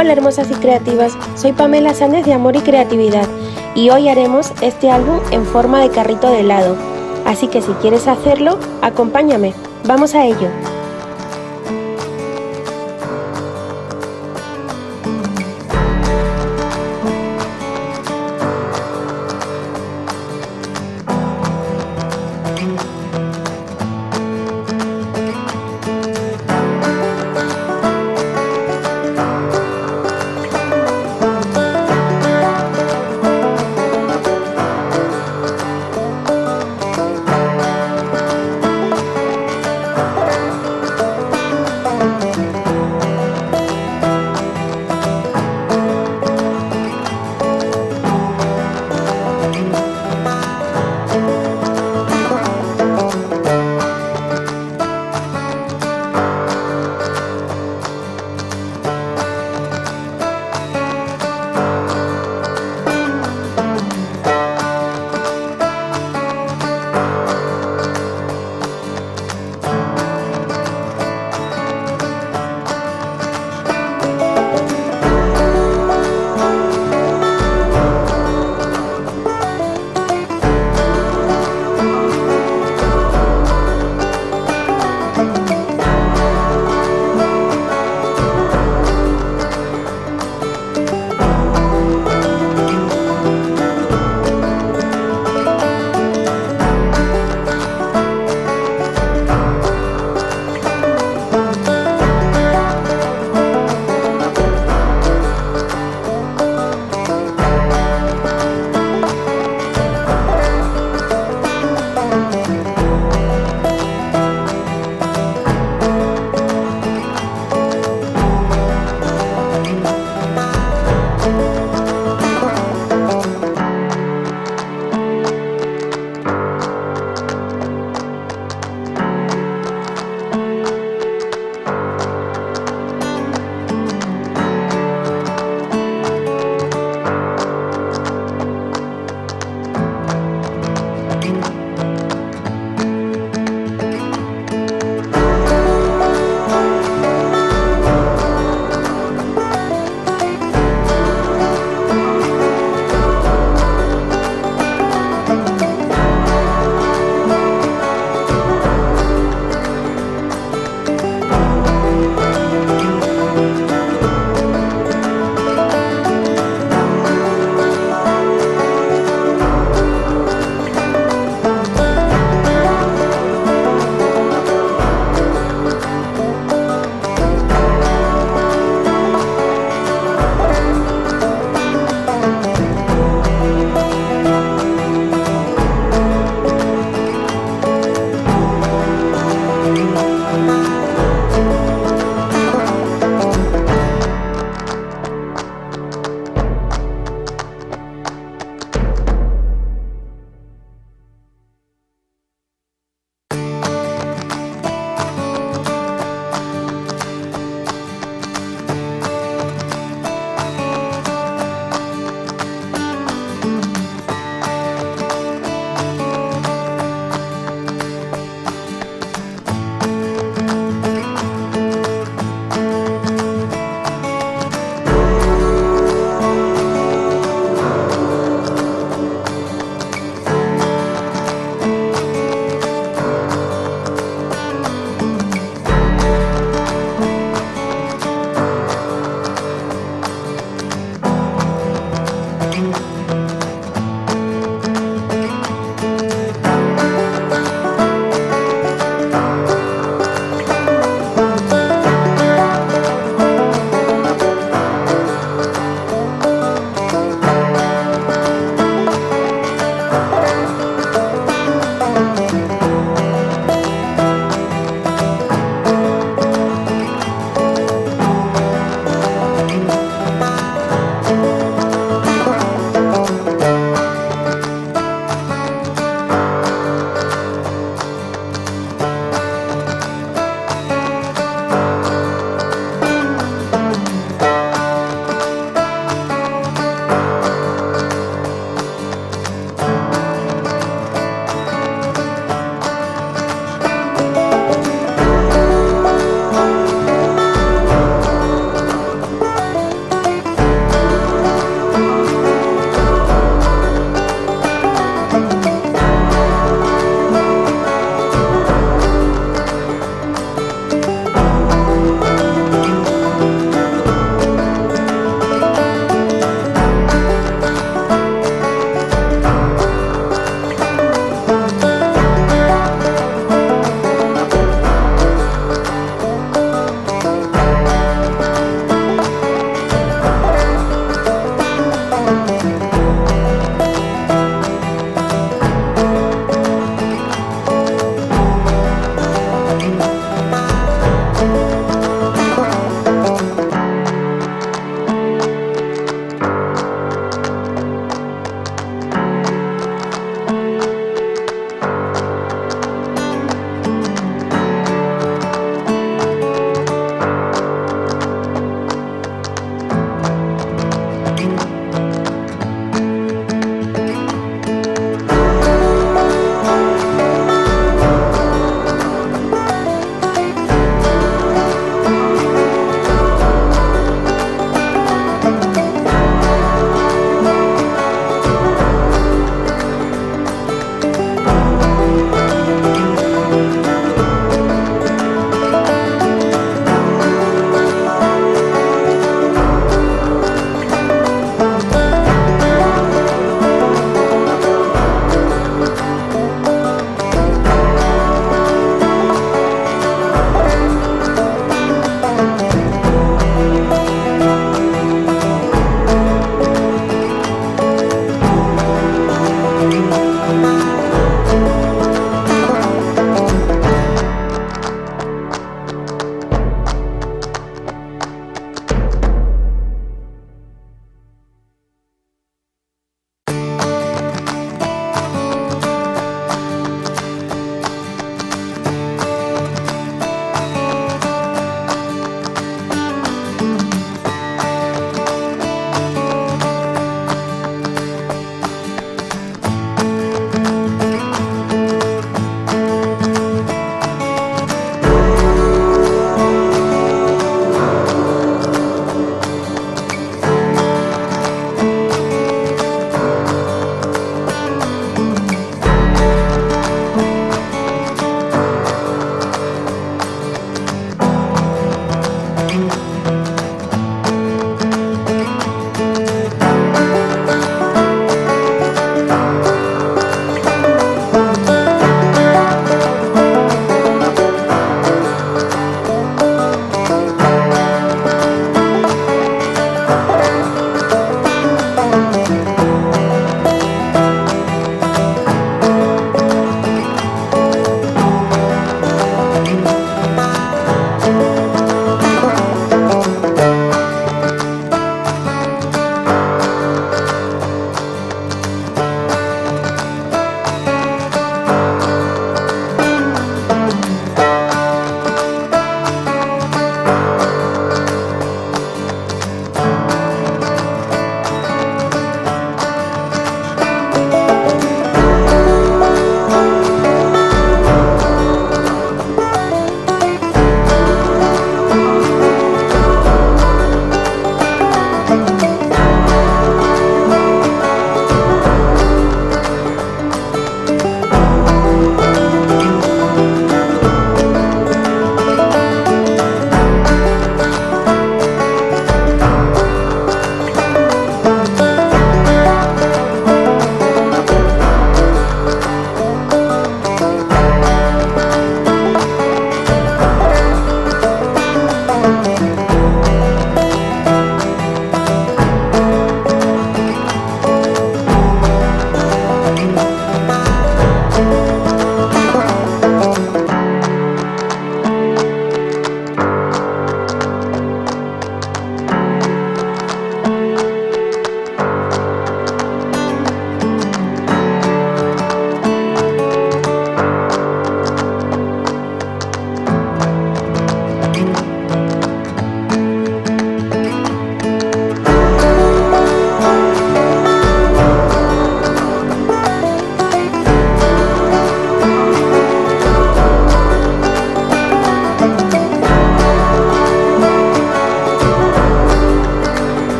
Hola hermosas y creativas, soy Pamela Sánchez de Amor y Creatividad y hoy haremos este álbum en forma de carrito de helado. Así que si quieres hacerlo, acompáñame. Vamos a ello.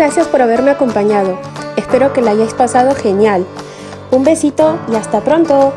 Gracias por haberme acompañado. Espero que la hayáis pasado genial. Un besito y hasta pronto.